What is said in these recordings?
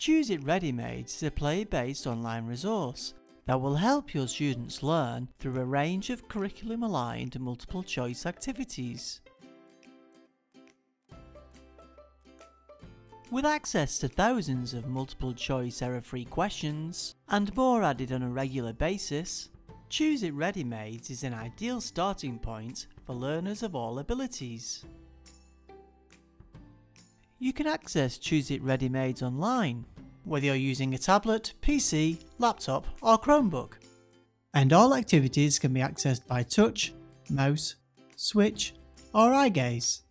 ChooseIt Readymade is a play-based online resource that will help your students learn through a range of curriculum-aligned multiple choice activities. With access to thousands of multiple choice error-free questions, and more added on a regular basis, ChooseIt Readymade is an ideal starting point for learners of all abilities. You can access ChooseIt Readymade online, whether you're using a tablet, PC, laptop or Chromebook. And all activities can be accessed by touch, mouse, switch or eye gaze.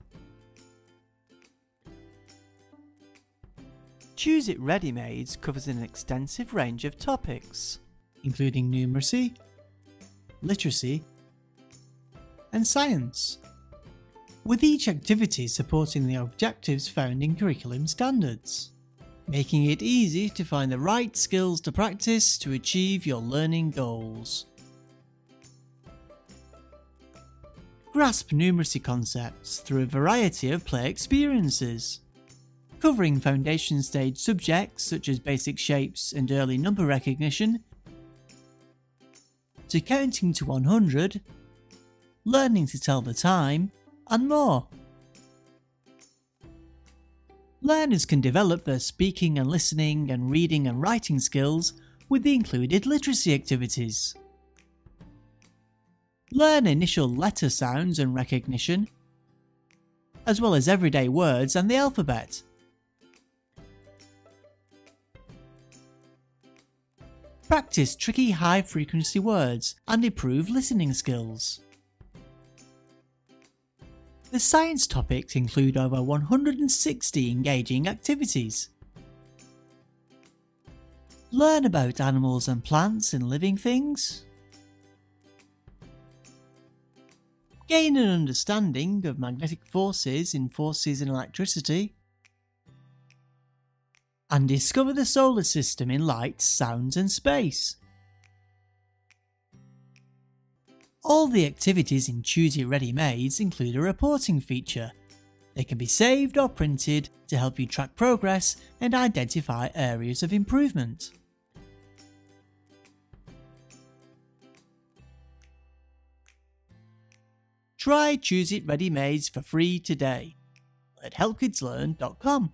ChooseIt Readymade covers an extensive range of topics, including numeracy, literacy and science with each activity supporting the objectives found in curriculum standards, making it easy to find the right skills to practice to achieve your learning goals. Grasp numeracy concepts through a variety of play experiences, covering foundation stage subjects such as basic shapes and early number recognition, to counting to 100, learning to tell the time, and more. Learners can develop their speaking and listening and reading and writing skills with the included literacy activities. Learn initial letter sounds and recognition, as well as everyday words and the alphabet. Practice tricky high frequency words and improve listening skills. The science topics include over 160 engaging activities. Learn about animals and plants and living things. Gain an understanding of magnetic forces in forces in electricity. And discover the solar system in light, sounds and space. All the activities in ChooseIt Readymades include a reporting feature. They can be saved or printed to help you track progress and identify areas of improvement. Try ChooseIt Readymades for free today at helpkidzlearn.com.